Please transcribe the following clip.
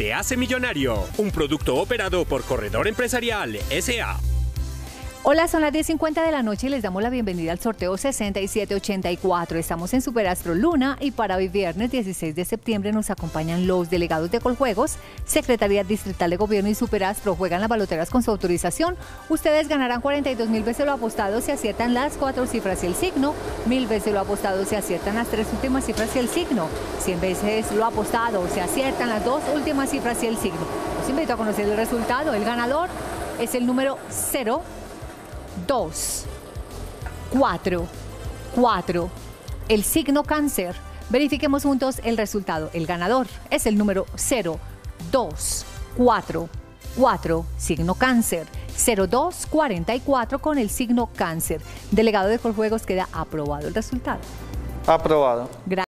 te hace millonario. Un producto operado por Corredor Empresarial SA. Hola, son las 10.50 de la noche y les damos la bienvenida al sorteo 6784. Estamos en Superastro Luna y para hoy viernes 16 de septiembre nos acompañan los delegados de Coljuegos, Secretaría Distrital de Gobierno y Superastro. Juegan las baloteras con su autorización. Ustedes ganarán 42 mil veces lo apostado si aciertan las cuatro cifras y el signo, mil veces lo apostado si aciertan las tres últimas cifras y el signo, 100 veces lo apostado si aciertan las dos últimas cifras y el signo. Los invito a conocer el resultado. El ganador es el número 0. 2, 4, 4. El signo cáncer. Verifiquemos juntos el resultado. El ganador es el número 0, 2, 4, 4. Signo cáncer. 0244 con el signo cáncer. Delegado de Coljuegos queda aprobado el resultado. Aprobado. Gracias.